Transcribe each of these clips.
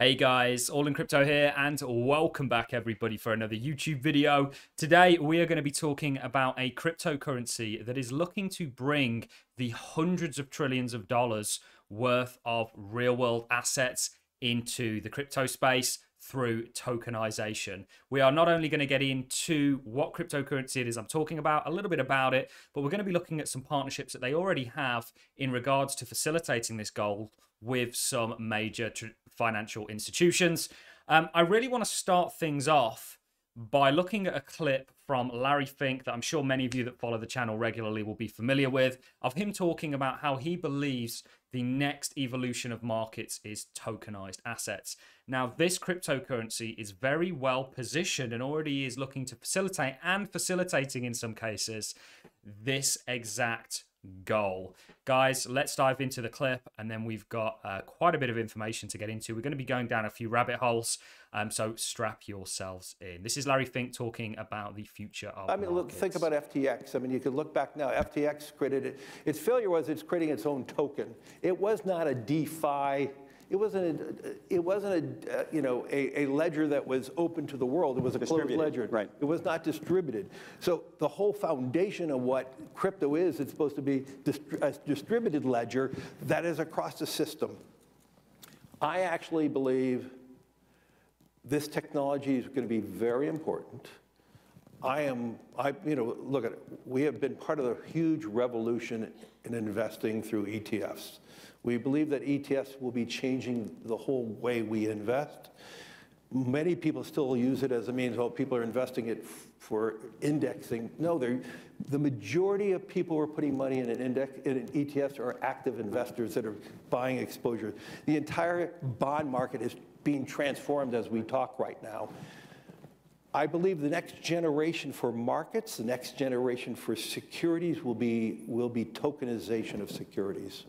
Hey guys, All in Crypto here, and welcome back everybody for another YouTube video. Today we are going to be talking about a cryptocurrency that is looking to bring the hundreds of trillions of dollars worth of real world assets into the crypto space through tokenization. We are not only going to get into what cryptocurrency it is I'm talking about, a little bit about it, but we're going to be looking at some partnerships that they already have in regards to facilitating this goal with some major financial institutions. Um, I really want to start things off by looking at a clip from Larry Fink that I'm sure many of you that follow the channel regularly will be familiar with, of him talking about how he believes the next evolution of markets is tokenized assets. Now, this cryptocurrency is very well positioned and already is looking to facilitate and facilitating in some cases this exact goal. Guys, let's dive into the clip and then we've got uh, quite a bit of information to get into. We're going to be going down a few rabbit holes, um, so strap yourselves in. This is Larry Fink talking about the future of I mean, look, think about FTX. I mean, you could look back now. FTX created it. Its failure was it's creating its own token. It was not a DeFi it wasn't a, it wasn't a, uh, you know, a, a, ledger that was open to the world. It was a closed ledger. Right. It was not distributed. So the whole foundation of what crypto is, it's supposed to be a distributed ledger that is across the system. I actually believe this technology is going to be very important. I am, I, you know, look at it. We have been part of a huge revolution in investing through ETFs. We believe that ETFs will be changing the whole way we invest. Many people still use it as a means, well, people are investing it for indexing. No, the majority of people who are putting money in an index, in an ETFs are active investors that are buying exposure. The entire bond market is being transformed as we talk right now. I believe the next generation for markets, the next generation for securities will be, will be tokenization of securities.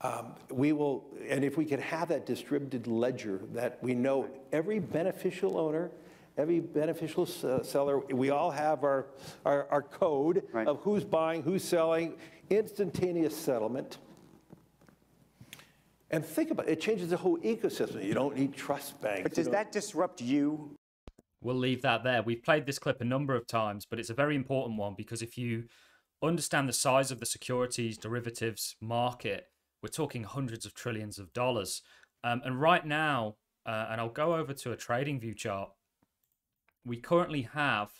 Um, we will, and if we can have that distributed ledger that we know every beneficial owner, every beneficial uh, seller, we all have our, our, our code right. of who's buying, who's selling, instantaneous settlement. And think about it, it changes the whole ecosystem. You don't need trust banks. But does that disrupt you? We'll leave that there. We've played this clip a number of times, but it's a very important one because if you understand the size of the securities derivatives market, we're talking hundreds of trillions of dollars. Um, and right now, uh, and I'll go over to a TradingView chart, we currently have,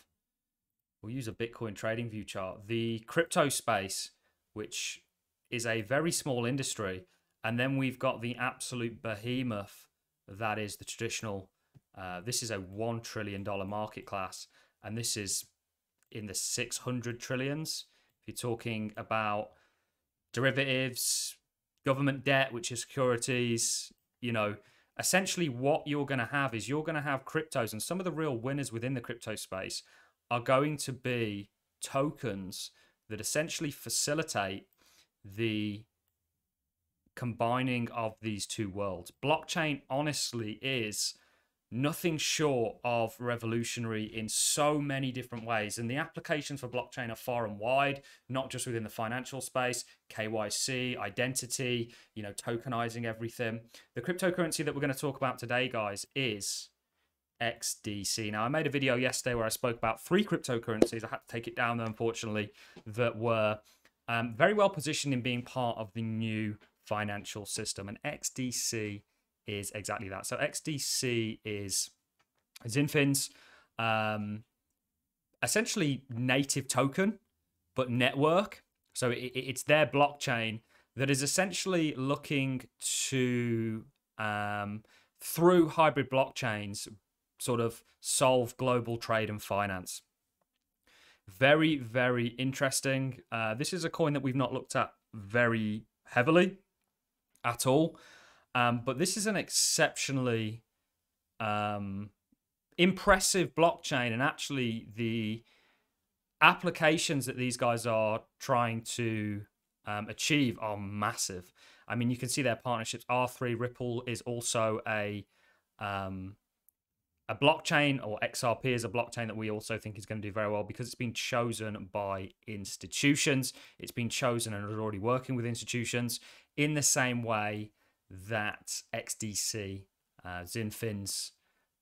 we'll use a Bitcoin TradingView chart, the crypto space, which is a very small industry. And then we've got the absolute behemoth that is the traditional. Uh, this is a $1 trillion market class. And this is in the 600 trillions. If you're talking about derivatives, government debt, which is securities, you know, essentially what you're going to have is you're going to have cryptos and some of the real winners within the crypto space are going to be tokens that essentially facilitate the combining of these two worlds. Blockchain honestly is nothing short of revolutionary in so many different ways. And the applications for blockchain are far and wide, not just within the financial space, KYC, identity, you know, tokenizing everything. The cryptocurrency that we're going to talk about today, guys, is XDC. Now, I made a video yesterday where I spoke about three cryptocurrencies. I had to take it down, though, unfortunately, that were um, very well positioned in being part of the new financial system. And XDC is exactly that. So XDC is XinFin's um, essentially native token, but network. So it, it's their blockchain that is essentially looking to, um, through hybrid blockchains, sort of solve global trade and finance. Very, very interesting. Uh, this is a coin that we've not looked at very heavily at all. Um, but this is an exceptionally um, impressive blockchain, and actually the applications that these guys are trying to um, achieve are massive. I mean, you can see their partnerships. R3 Ripple is also a um, a blockchain, or XRP is a blockchain that we also think is going to do very well because it's been chosen by institutions. It's been chosen and is already working with institutions in the same way that XDC, uh, XinFin's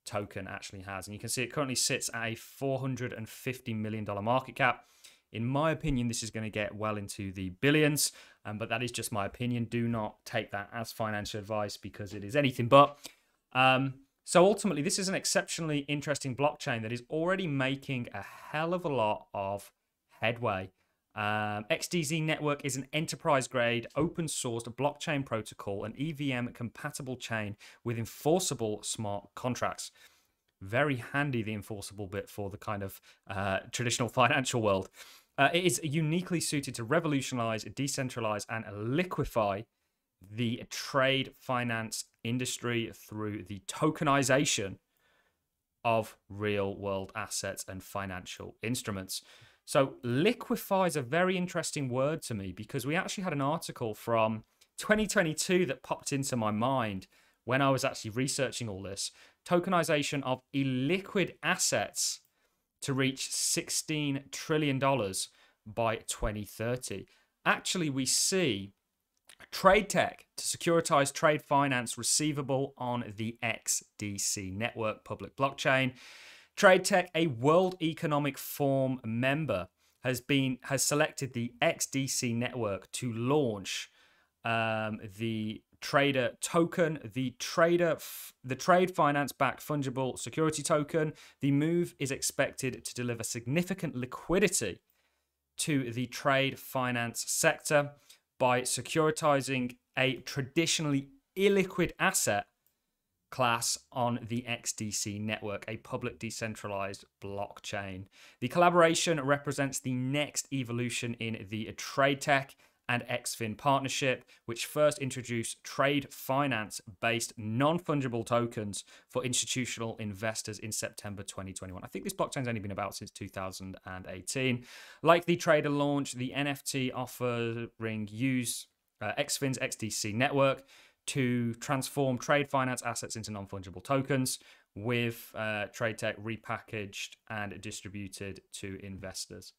token actually has. And you can see it currently sits at a $450 million market cap. In my opinion, this is going to get well into the billions, um, but that is just my opinion. Do not take that as financial advice because it is anything but. Um, so ultimately, this is an exceptionally interesting blockchain that is already making a hell of a lot of headway. Um, XDC network is an enterprise grade, open sourced blockchain protocol, an EVM compatible chain with enforceable smart contracts. Very handy, the enforceable bit for the kind of uh, traditional financial world. Uh, it is uniquely suited to revolutionize, decentralize, and liquefy the trade finance industry through the tokenization of real world assets and financial instruments. So, liquefy is a very interesting word to me because we actually had an article from 2022 that popped into my mind when I was actually researching all this tokenization of illiquid assets to reach $16 trillion by 2030. Actually, we see TradeTeq to securitize trade finance receivable on the XDC network public blockchain. TradeTeq, a World Economic Forum member, has been has selected the XDC network to launch um, the trader token, the trader, the trade finance backed fungible security token. The move is expected to deliver significant liquidity to the trade finance sector by securitizing a traditionally illiquid asset class on the XDC network, a public decentralized blockchain. The collaboration represents the next evolution in the TradeTeq and XinFin partnership, which first introduced trade finance based non fungible tokens for institutional investors in September 2021. I think this blockchain's only been about since 2018. Like the trader launch, the NFT offering use uh, XinFin's XDC network to transform trade finance assets into non fungible tokens with uh, TradeTeq repackaged and distributed to investors.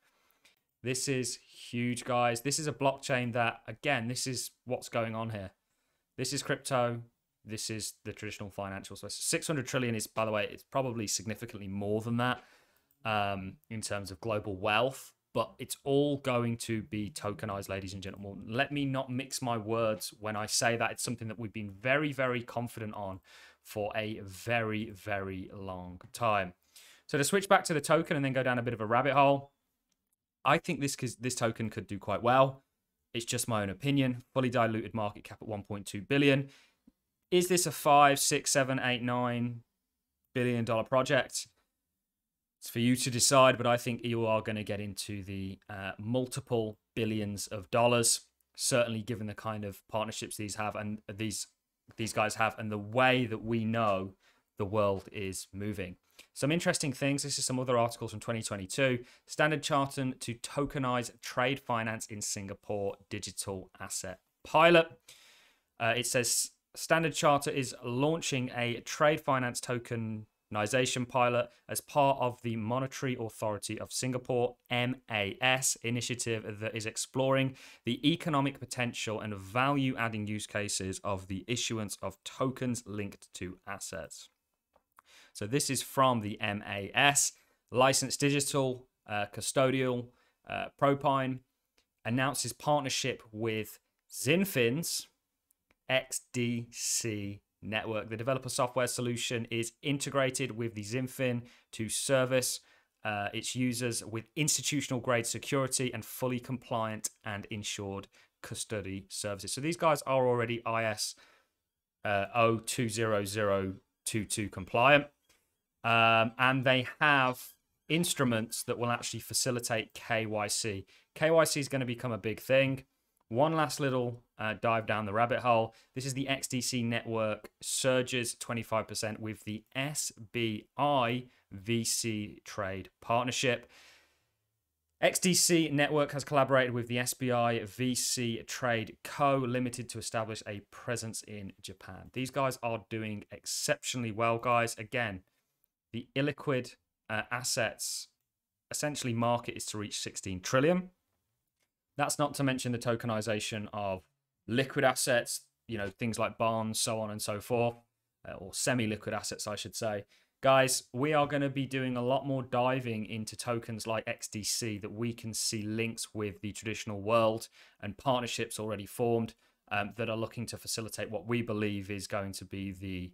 This is huge, guys. This is a blockchain that, again, this is what's going on here. This is crypto. This is the traditional financial space. 600 trillion is, by the way, it's probably significantly more than that um, in terms of global wealth, but it's all going to be tokenized, ladies and gentlemen. Let me not mix my words when I say that. It's something that we've been very, very confident on for a very, very long time. So to switch back to the token and then go down a bit of a rabbit hole, I think this this token could do quite well. It's just my own opinion. Fully diluted market cap at 1.2 billion. Is this a five, six, seven, eight, nine billion dollar project? It's for you to decide, but I think you are going to get into the uh, multiple billions of dollars. Certainly, given the kind of partnerships these have and these these guys have, and the way that we know the world is moving. Some interesting things. This is some other articles from 2022. Standard Chartered to tokenize trade finance in Singapore digital asset pilot. Uh, it says Standard Charter is launching a trade finance pilot as part of the Monetary Authority of Singapore MAS initiative that is exploring the economic potential and value adding use cases of the issuance of tokens linked to assets. So this is from the MAS, licensed digital, uh, custodial, uh, Propine announces partnership with XinFin's XDC network. The developer software solution is integrated with the XinFin to service uh, its users with institutional grade security and fully compliant and insured custody services. So these guys are already IS uh, 020022 compliant. Um, and they have instruments that will actually facilitate KYC. KYC is going to become a big thing. One last little uh, dive down the rabbit hole. This is the XDC network surges 25% with the SBI VC trade partnership. XDC Network has collaborated with the SBI VC Trade Co. Limited to establish a presence in Japan. These guys are doing exceptionally well, guys. Again, the illiquid uh, assets essentially market is to reach 16 trillion. That's not to mention the tokenization of liquid assets. you know, things like bonds, so on and so forth, uh, or semi liquid assets, I should say. Guys, we are going to be doing a lot more diving into tokens like XDC that we can see links with the traditional world and partnerships already formed um, that are looking to facilitate what we believe is going to be the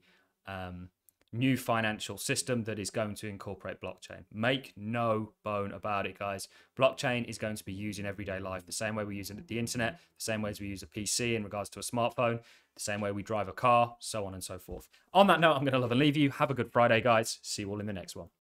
um, new financial system that is going to incorporate blockchain. Make no bone about it, guys. Blockchain is going to be used in everyday life the same way we use the internet, the same way as we use a PC in regards to a smartphone, the same way we drive a car, so on and so forth. On that note, I'm going to love and leave you. Have a good Friday, guys. See you all in the next one.